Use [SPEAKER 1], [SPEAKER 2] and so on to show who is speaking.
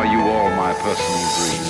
[SPEAKER 1] are you all my personal dreams?